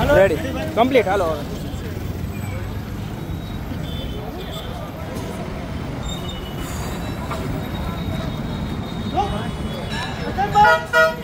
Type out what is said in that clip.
ready complete હાલો હવે Attend,